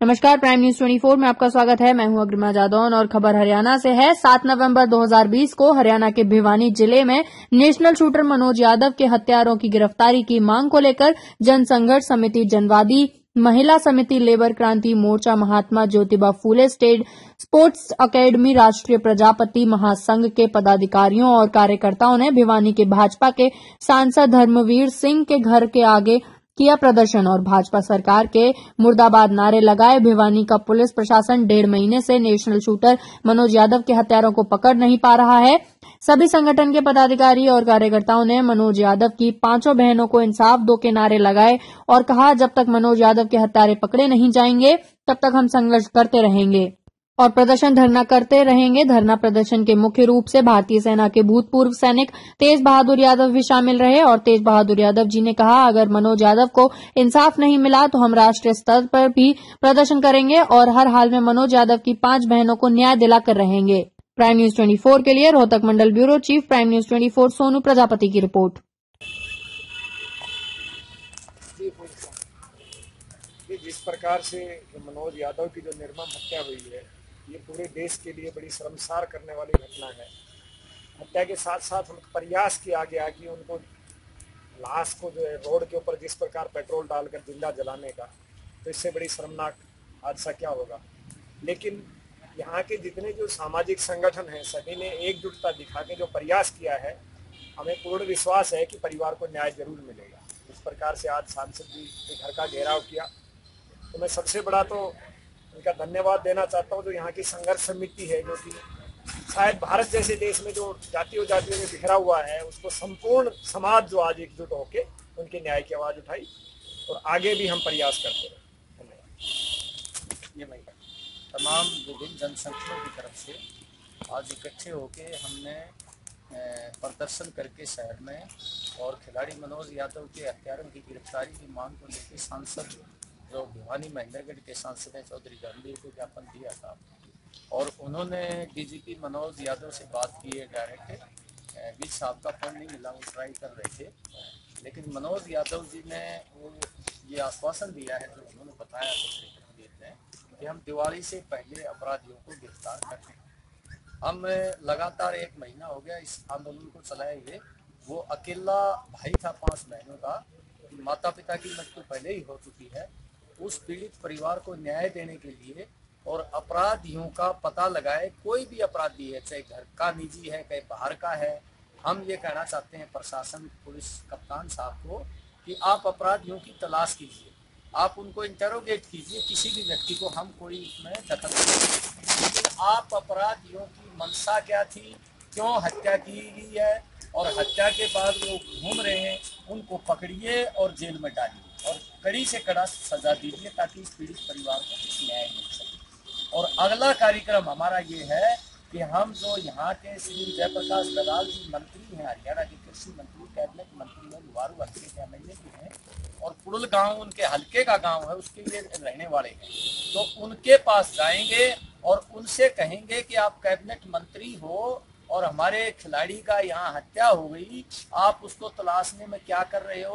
नमस्कार prime news 24 में आपका स्वागत है। मैं हूँ अग्रिमा जादौन और खबर हरियाणा से है। 7 नवंबर 2020 को हरियाणा के भिवानी ज़िले में नेशनल शूटर मनोज यादव के हत्यारों की गिरफ्तारी की मांग को लेकर जनसंघर्ष समिति, जनवादी Mahila Samiti, labour Kranti Morcha, Mahatma Jyotiba Phule, state sports academy, Rashtriya Prajapati Mahasangh के पदाधिकारियों और कार्यकर्ताओं ने भिवानी के भाजपा के सांसद धर्मवीर सिंह के घर के आगे किया प्रदर्शन और भाजपा सरकार के मुर्दाबाद नारे लगाए। भिवानी का पुलिस प्रशासन डेढ़ महीने से नेशनल शूटर मनोज यादव के हत्यारों को पकड़ नहीं पा रहा है। सभी संगठन के पदाधिकारी और कार्यकर्ताओं ने मनोज यादव की पाँचों बहनों को इंसाफ दो के नारे लगाए और कहा, जब तक मनोज यादव के हत्यारे पकड़े नहीं जाएँगे, तब तक हम संघर्ष करते रहेंगे। और प्रदर्शन धरना करते रहेंगे। धरना प्रदर्शन के मुख्य रूप से भारतीय सेना के भूतपूर्व सैनिक तेज बहादुर यादव भी शामिल रहे और तेज बहादुर यादव जी ने कहा, अगर मनोज यादव को इंसाफ नहीं मिला तो हम राष्ट्रीय स्तर पर भी प्रदर्शन करेंगे और हर हाल में मनोज यादव की पाँच बहनों को न्याय दिलाकर रहेंगे। प्राइम न्यूज़ 24 के लिए रोहतक मंडल bureau chief prime news 24 Sonu Prajapati की रिपोर्ट। जिस प्रकार से मनोज यादव की जो निर्मम हत्या हुई है ये पूरे देश के लिए बड़ी शर्मसार करने वाली घटना है। हत्या के साथ साथ उनको प्रयास किया गया कि उनको लाश को जो है रोड के ऊपर जिस प्रकार पेट्रोल डालकर ज़िंदा जलाने का तो इससे बड़ी शर्मनाक हादसा क्या होगा? लेकिन यहाँ के जितने जो सामाजिक संगठन हैं, सभी ने एकजुटता दिखा के जो प्रयास किया है, हमें पूर्ण विश्वास है कि परिवार को न्याय ज़रूर मिलेगा। इस प्रकार से आज सांसद जी के घर का घेराव किया। तो मैं सबसे बड़ा तो उनका धन्यवाद देना चाहता हूँ, जो यहाँ की संघर्ष समिति है, जो कि शायद भारत जैसे देश में जो जातियों जातियों में बिखरा हुआ है, उसको संपूर्ण समाज जो आज एकजुट होके उनके न्याय की आवाज़ उठाई और आगे भी हम प्रयास करते रहे। धन्यवाद। तमाम विभिन्न जनसंगठनों की तरफ़ से आज इकट्ठे होके हमने प्रदर्शन करके शहर में और खिलाड़ी मनोज यादव के हत्यारों की गिरफ्तारी की मांग को लेकर सांसद जो भिवानी महेंद्रगढ़ के सांसद हैं, चौधरी गंभीर को ज्ञापन दिया था। और उन्होंने डीजीपी मनोज यादव से बात की है डायरेक्ट। बीच साहब का फ़ोन नहीं मिला, वो ट्राई कर रहे थे। लेकिन मनोज यादव जी ने वो ये आश्वासन दिया है, जो उन्होंने बताया ने कि हम दिवाली से पहले अपराधियों को गिरफ़्तार कर लें हम लगातार एक महीना हो गया इस आंदोलन को चलाए हुए। वो अकेला भाई था पाँच महीनों का। माता पिता की मृत्यु पहले ही हो चुकी है। उस पीड़ित परिवार को न्याय देने के लिए और अपराधियों का पता लगाए, कोई भी अपराधी है, चाहे घर का निजी है, कहीं बाहर का है, हम ये कहना चाहते हैं प्रशासन, पुलिस कप्तान साहब को कि आप अपराधियों की तलाश कीजिए। आप उनको इंटरोगेट कीजिए, किसी भी व्यक्ति को हम कोई इसमें दखल लेकिन आप अपराधियों की मंशा क्या थी? क्यों हत्या की गई है? और हत्या के बाद वो घूम रहे हैं, उनको पकड़िए और जेल में डालिए। कड़ी से कड़ा सजा दीजिए ताकि इस पीड़ित परिवार को कुछ न्याय मिल सके। और अगला कार्यक्रम हमारा ये है कि हम जो यहाँ के श्री जयप्रकाश दलाल जी मंत्री हैं, हरियाणा के कृषि मंत्री, कैबिनेट मंत्री हैं लुवारू हल्के के एम के हैं, और पुरुल गाँव उनके हल्के का गाँव है, उसके लिए रहने वाले हैं। तो उनके पास जाएँगे और उनसे कहेंगे कि आप कैबिनेट मंत्री हो और हमारे खिलाड़ी का यहाँ हत्या हो गई, आप उसको तलाशने में क्या कर रहे हो?